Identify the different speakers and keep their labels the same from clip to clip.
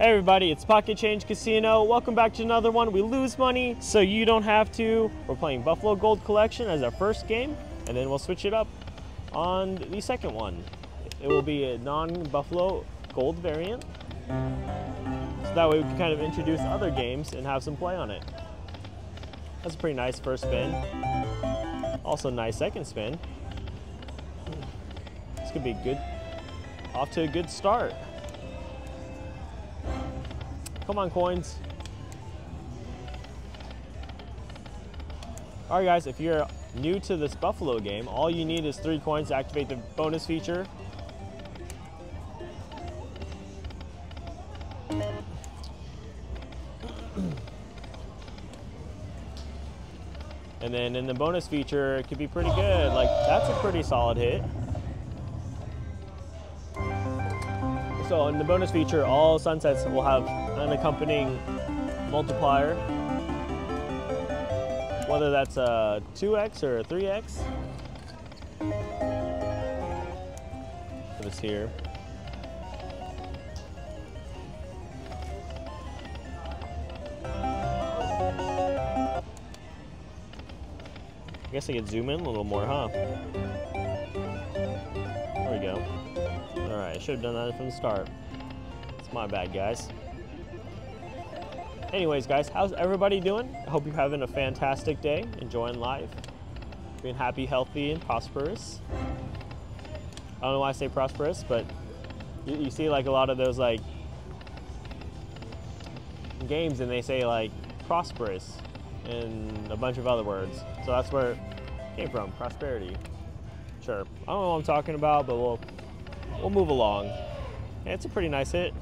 Speaker 1: Hey everybody, it's Pocket Change Casino. Welcome back to another one. We lose money, so you don't have to. We're playing Buffalo Gold Collection as our first game, and then we'll switch it up on the second one. It will be a non-Buffalo Gold variant. So that way we can kind of introduce other games and have some play on it. That's a pretty nice first spin. Also nice second spin. This could be good. Off to a good start. Come on, coins. All right, guys, if you're new to this Buffalo game, all you need is three coins to activate the bonus feature. And then in the bonus feature, it could be pretty good. Like, that's a pretty solid hit. So in the bonus feature, all sunsets will have an accompanying multiplier. Whether that's a 2x or a 3x. This here. I guess I could zoom in a little more, huh? There we go. Alright, I should have done that from the start. It's my bad, guys. Anyways, guys, how's everybody doing? I hope you're having a fantastic day, enjoying life, being happy, healthy, and prosperous. I don't know why I say prosperous, but you, you see like a lot of those like games and they say like prosperous and a bunch of other words. So that's where it came from, prosperity. Sure. I don't know what I'm talking about, but we'll we'll move along. Yeah, it's a pretty nice hit.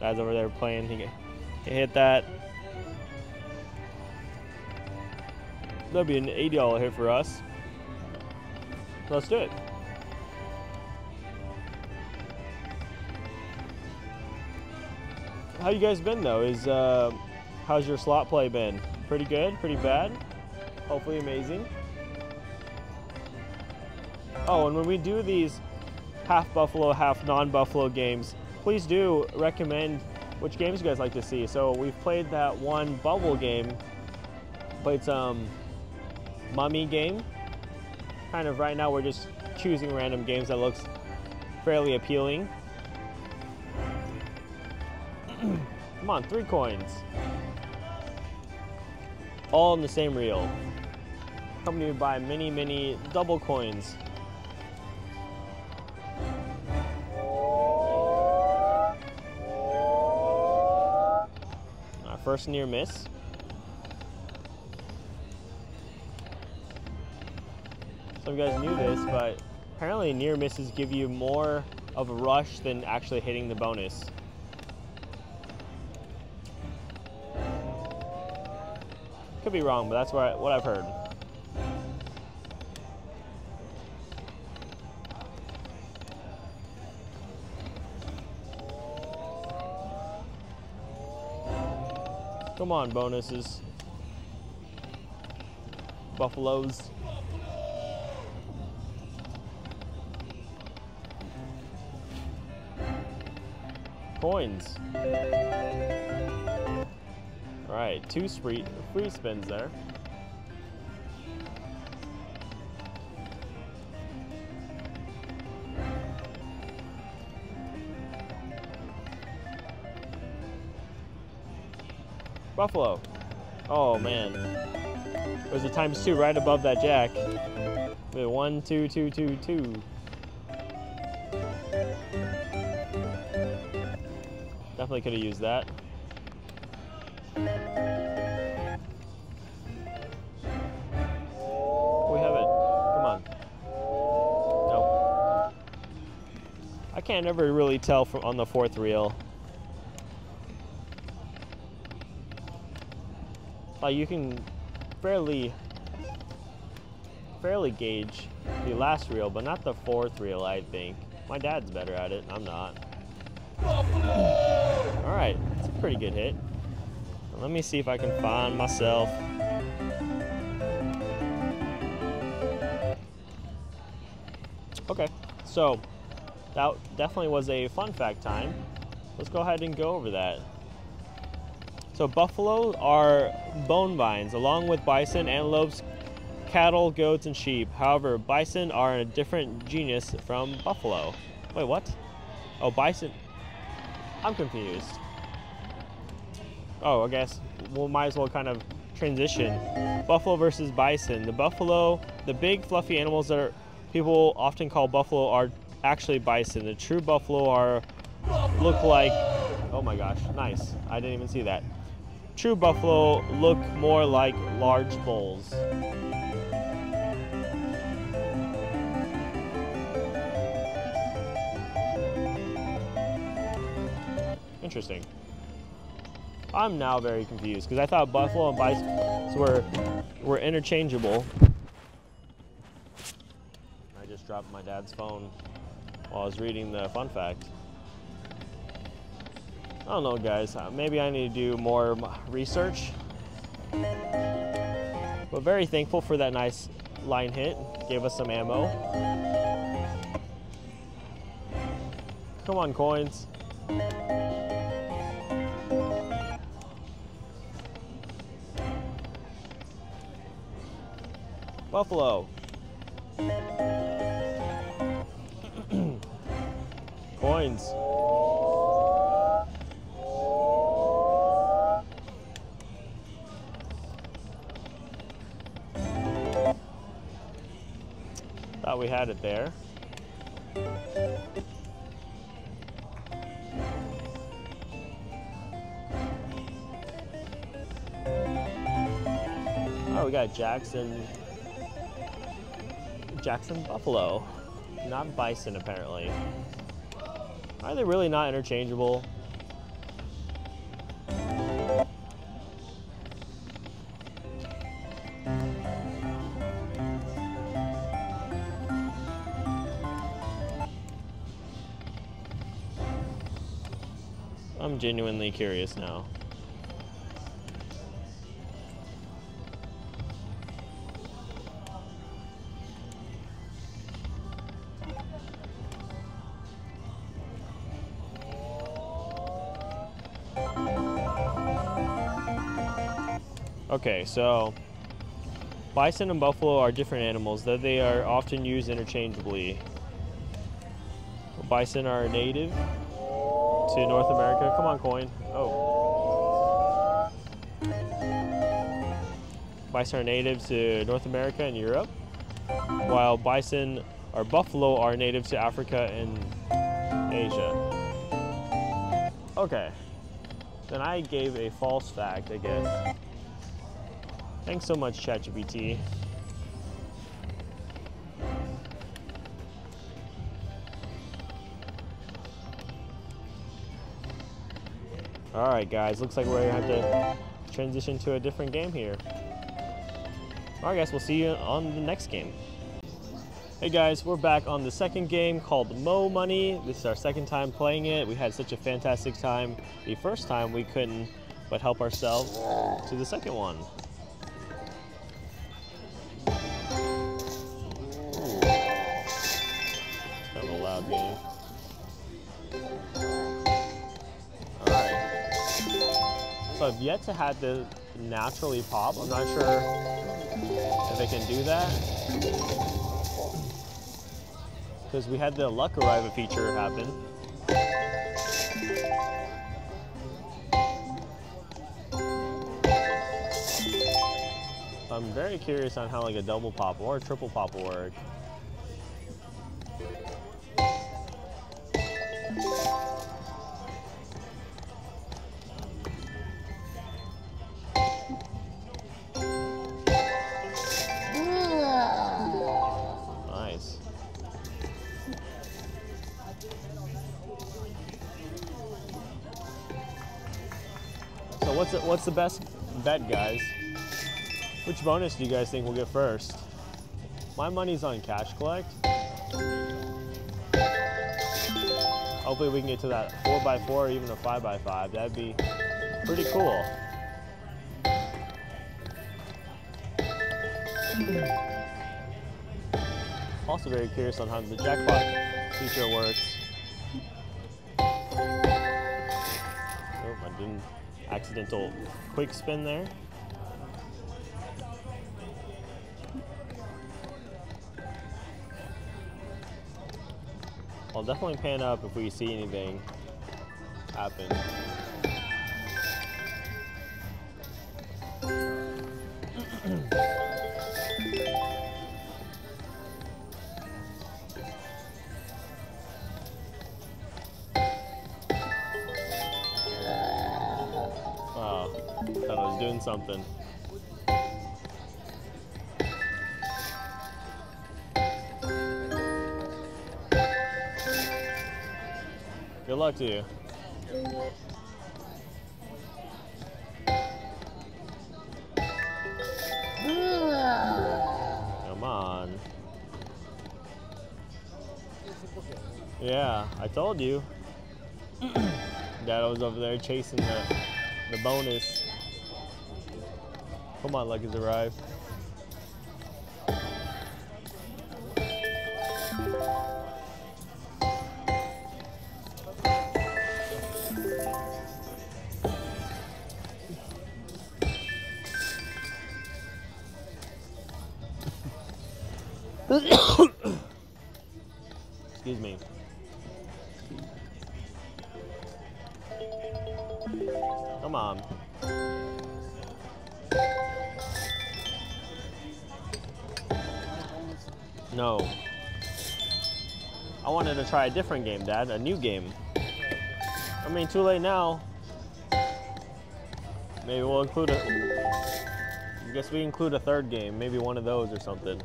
Speaker 1: Guy's over there playing. He, he hit that. That'd be an $80 hit for us. Let's do it. How you guys been though? Is uh, how's your slot play been? Pretty good? Pretty bad? Hopefully amazing. Oh, and when we do these half Buffalo, half non-Buffalo games, please do recommend which games you guys like to see. So we've played that one bubble game, played some um, mummy game. Kind of right now we're just choosing random games that looks fairly appealing. Come on, three coins. All in the same reel. Accompanied by many, many double coins. First near miss. Some guys knew this, but apparently near misses give you more of a rush than actually hitting the bonus. Could be wrong, but that's what, I, what I've heard. Come on, bonuses. Buffaloes. Coins. All right, two free, free spins there. Buffalo. Oh man. There's a times two right above that jack. One, two, two, two, two. Definitely could have used that. We have it. Come on. Nope. I can't ever really tell from on the fourth reel. Like you can fairly fairly gauge the last reel, but not the fourth reel, I think. My dad's better at it, I'm not. All right, it's a pretty good hit. Let me see if I can find myself. Okay, so that definitely was a fun fact time. let's go ahead and go over that. So buffalo are bovines, along with bison, antelopes, cattle, goats, and sheep. However, bison are a different genus from buffalo. Wait, what? Oh, bison. I'm confused. Oh, I guess we might as well kind of transition. Buffalo versus bison. The buffalo, the big fluffy animals that are, people often call buffalo are actually bison. The true buffalo are look like, oh my gosh, nice. I didn't even see that. True buffalo look more like large bulls. Interesting. I'm now very confused because I thought buffalo and bison were were interchangeable. I just dropped my dad's phone while I was reading the fun fact. I don't know, guys. Uh, maybe I need to do more research. But very thankful for that nice line hit. Gave us some ammo. Come on, coins. Buffalo. Coins. We had it there. Oh, we got Jackson Jackson Buffalo. Not bison, apparently. Are they really not interchangeable? Genuinely curious now. Okay, so bison and buffalo are different animals, though they are often used interchangeably. Bison are native to North America. Come on, coin. Oh. Bison are native to North America and Europe, while bison or buffalo are native to Africa and Asia. Okay. Then I gave a false fact, I guess. Thanks so much, ChatGPT. Alright guys, looks like we're gonna have to transition to a different game here. Alright guys, we'll see you on the next game. Hey guys, we're back on the second game called Mo Money. This is our second time playing it. We had such a fantastic time. The first time we couldn't but help ourselves to the second one. I've yet to have the naturally pop. I'm not sure if I can do that. Because we had the luck arrival feature happen. I'm very curious on how like a double pop or a triple pop will work. The, best bet, guys? Which bonus do you guys think we'll get first? My money's on cash collect. Hopefully we can get to that 4x4 or even a 5x5. That'd be pretty cool. Also very curious on how the jackpot feature works. Oh, An accidental quick spin there. I'll definitely pan up if we see anything happen. Thought I was doing something. Good luck to you. Come on. Yeah, I told you. Dad I was over there chasing the, the bonus. Come on, Lucky's arrived. Try a different game, Dad. A new game. I mean, too late now. Maybe we'll include a. I guess we include a third game. Maybe one of those or something.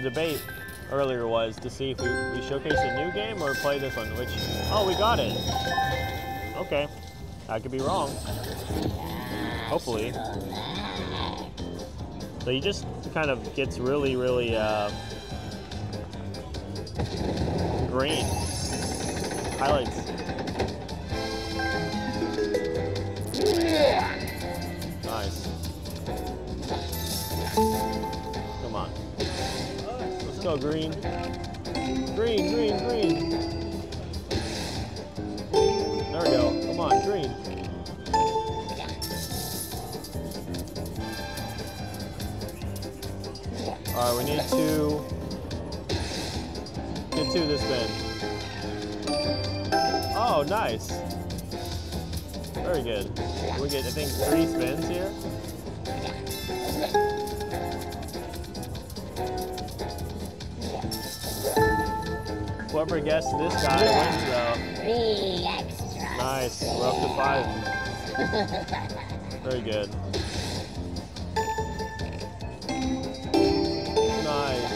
Speaker 1: The debate earlier was to see if we, we showcase a new game or play this one, which, oh, we got it. Okay, I could be wrong. Hopefully. So he just kind of gets really, really uh, green. Highlights. Go, green. Green, green, green. There we go. Come on, green. All right, we need to get to this spin. Oh, nice. Very good. We get, I think, three spins here. Whoever gets this guy wins, though.
Speaker 2: Three extras.
Speaker 1: Nice. We're up to five. Very good. Nice.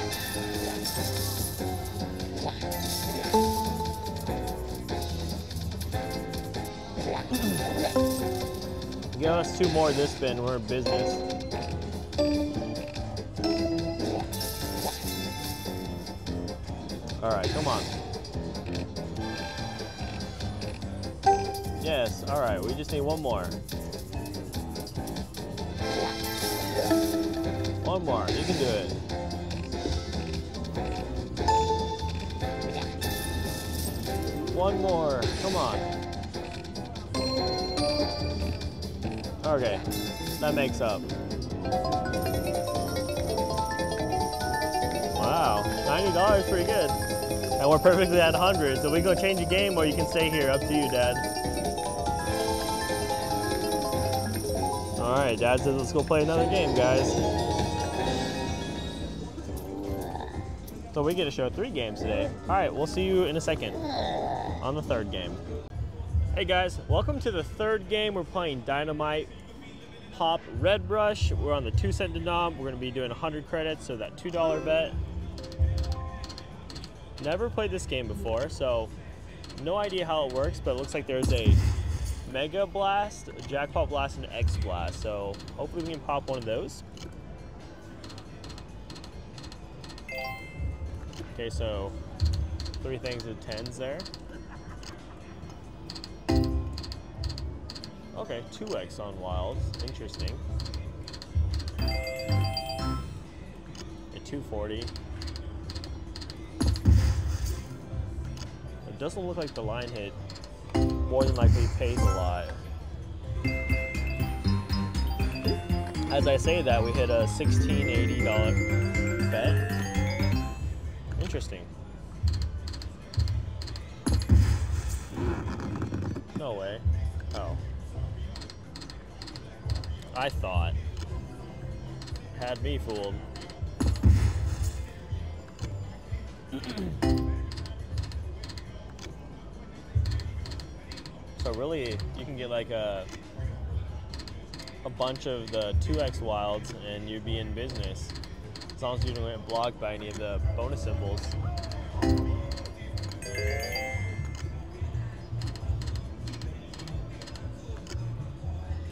Speaker 1: Give us two more this spin. We're in business. All right, come on. Yes, all right, we just need one more. One more, you can do it. One more, come on. Okay, that makes up. Wow, $90 pretty good. And we're perfectly at 100, so we go change a game or you can stay here. Up to you, Dad. All right, Dad says let's go play another game, guys. So we get to show three games today. All right, we'll see you in a second on the third game. Hey guys, welcome to the third game. We're playing Dynamite Pop Red Brush. We're on the two cent denom. We're gonna be doing 100 credits, so that $2 bet. Never played this game before, so no idea how it works, but it looks like there's a Mega Blast, Jackpot Blast, and X Blast. So hopefully we can pop one of those. Okay, so three things with tens there. Okay, 2x on wilds. Interesting. A 240. Doesn't look like the line hit more than likely pays a lot. As I say that, we hit a $1680 bet. Interesting. No way. Oh. I thought. Had me fooled. so really, you can get like a a bunch of the 2x wilds and you'd be in business. As long as you don't get blocked by any of the bonus symbols.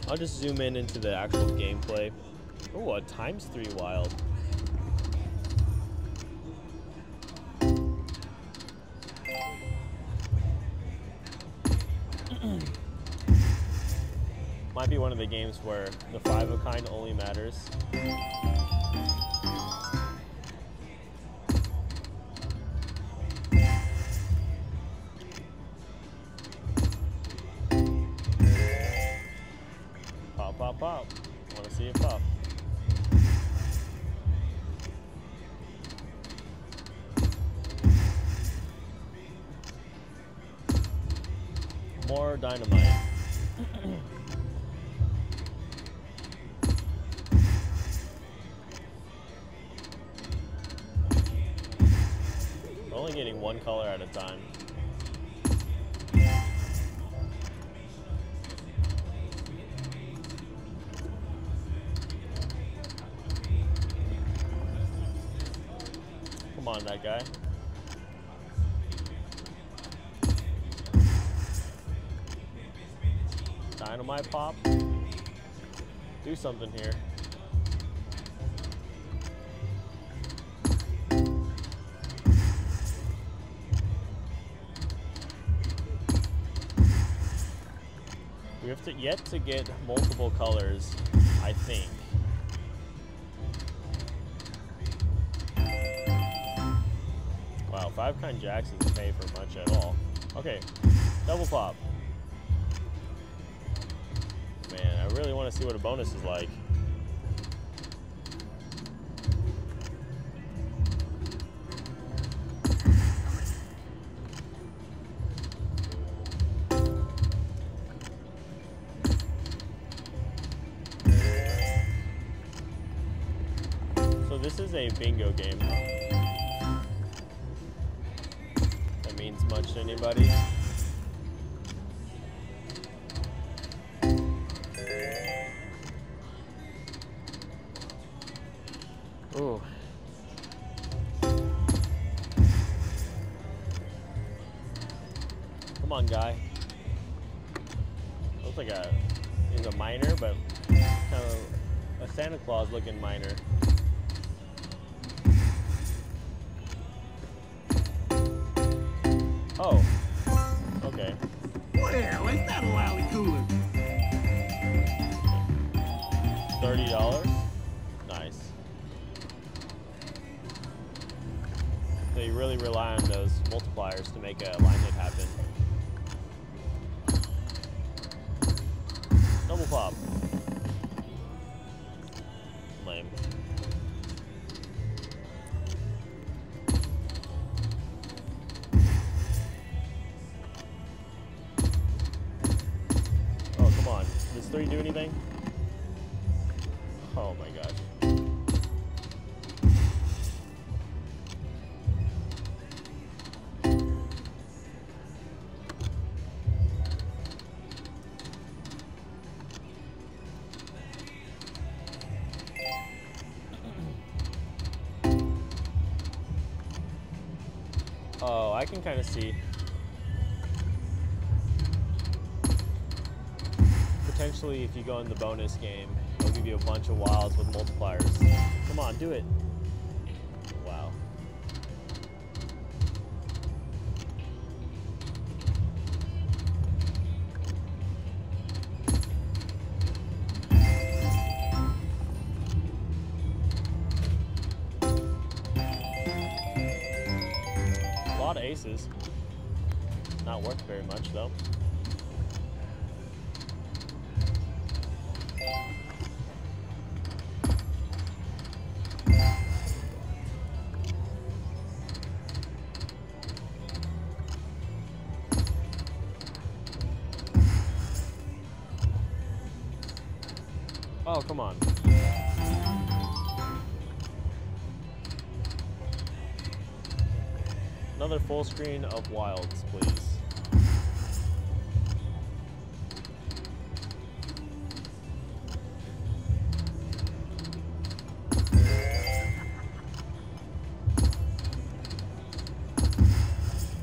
Speaker 1: I'll just zoom in into the actual gameplay. Oh, a times three wild. One of the games where the five of kind only matters. Pop, pop, pop. Want to see it pop. More dynamite. one color at a time. Come on, that guy. Dynamite pop. Do something here. To yet to get multiple colors, I think. Wow, five kind jacks doesn't pay for much at all. Okay, double pop. Man, I really want to see what a bonus is like. This is a bingo game. That means much to anybody. Ooh. Come on, guy. Looks like a he's a miner, but kind of a Santa Claus looking miner. $30? Nice. So you really rely on those multipliers to make a line hit happen. Double pop. I can kind of see. Potentially, if you go in the bonus game, it'll give you a bunch of wilds with multipliers. Come on, do it. Lot of aces. Not worth very much though. Full screen of wilds, please.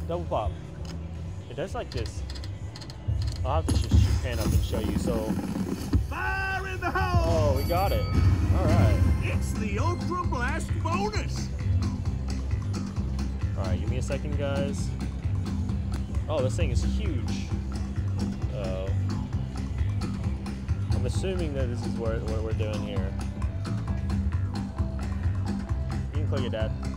Speaker 1: Double pop. It does like this. I'll have to just shoot pan up and show you. So,
Speaker 2: Fire in the hole!
Speaker 1: oh, we got it. All right.
Speaker 2: It's the Ultra Blast bonus!
Speaker 1: All right, give me a second, guys. Oh, this thing is huge. Oh. I'm assuming that this is what, what we're doing here. You can click it, Dad.